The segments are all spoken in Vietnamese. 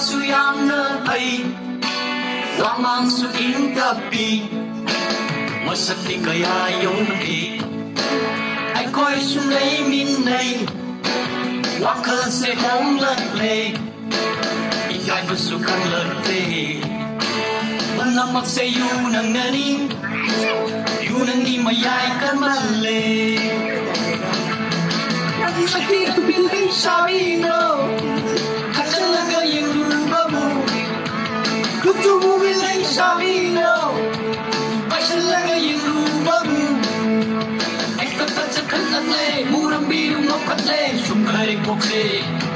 su yamna ai Wamang su in tapi Masakti kaya yung di Ai coi su lấy min này Hoặc hơn sẽ không Gayo sukulate Wala magsayun nang nani Yun ang imayay kamali Ang sakit bilhin sabi ino At talaga yung luba mo Gusto mo bilhin sa ino At talaga yung luba mo Ay kapat sa kanate Murang bilong mapatle Sumari bukli Sumari bukli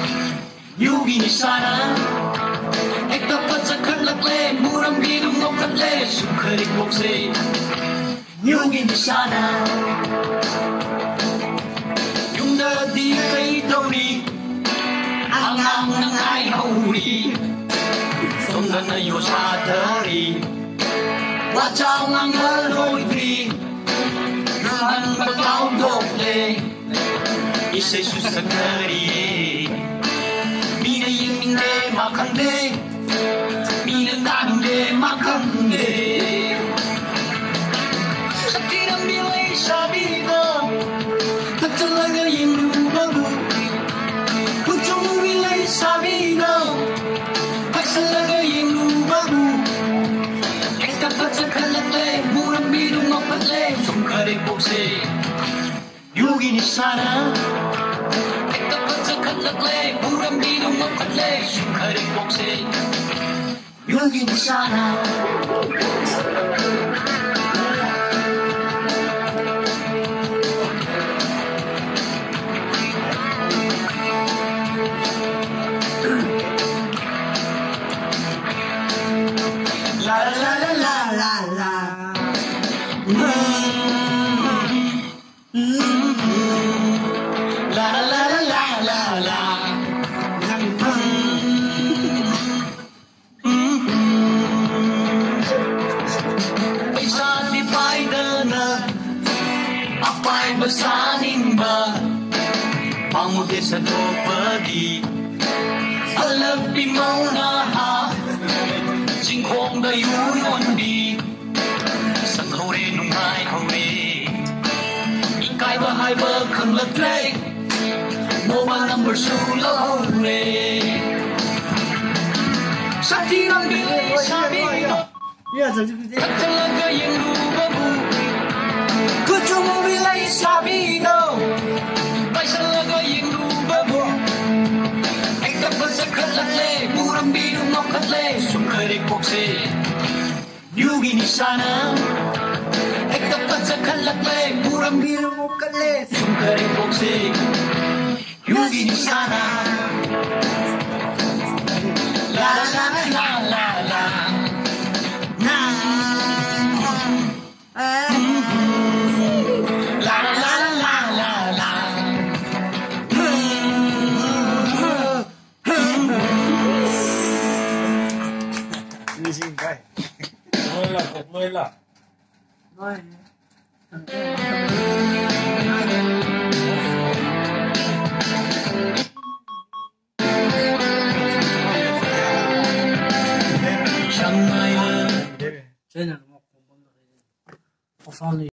Yugi ni sana Ay kapat sa kanale Murang birong mapatle Sumkarik bokse Yugi ni sana Yung dati kay Tony Ang ang ng ay hauri. Song na na yo sa dari. Wa ngang lôi tri Ang bagaw doble Isay su sa kari 막간데 미는 나군데 막간데. 사티는 빌레이 샤비도 닥쳐나가 이루바구 부총무 빌레이 샤비도 박살나가 이루바구 에스카파차 칼라떼 무릎 미루 먹판래 손가락 복세. 여긴 이 사람 tapat sa kalakle Murang bidong mapatle sana ꯄꯥꯏꯕ ꯁꯥꯅꯤꯡꯕ ꯄꯥꯝꯃꯨꯗꯦ ꯁꯟꯗꯣꯛꯄꯗꯤ ꯑꯂꯞꯄꯤ ꯃꯧꯅꯍꯥ ꯆꯤꯡꯈꯣꯡꯗ ꯌꯨ ꯌꯣꯟꯕꯤ ꯁꯪꯍꯧꯔꯦ ꯅꯨꯡꯉꯥꯏꯍꯧꯔꯦ ꯏꯀꯥꯏꯕ ꯍꯥꯏꯕ ꯈꯪꯂꯛꯇ꯭ꯔꯦ ꯃꯣꯕꯥꯏꯜ ꯅꯝꯕꯔꯁꯨ ꯂꯧꯍꯧꯔꯦ ꯁꯥꯊꯤꯔꯝꯕꯤ ꯁꯥꯕꯤ ꯐꯠꯇꯂꯒ ꯌꯦꯡꯂꯨꯕ sungkarik bokse. Yugi ni sana, ay dapat sa kalatle, murang binong makatle, sungkarik sana, Bye. Mới là, mới là. Chẳng may là Thế là một rồi. Có phong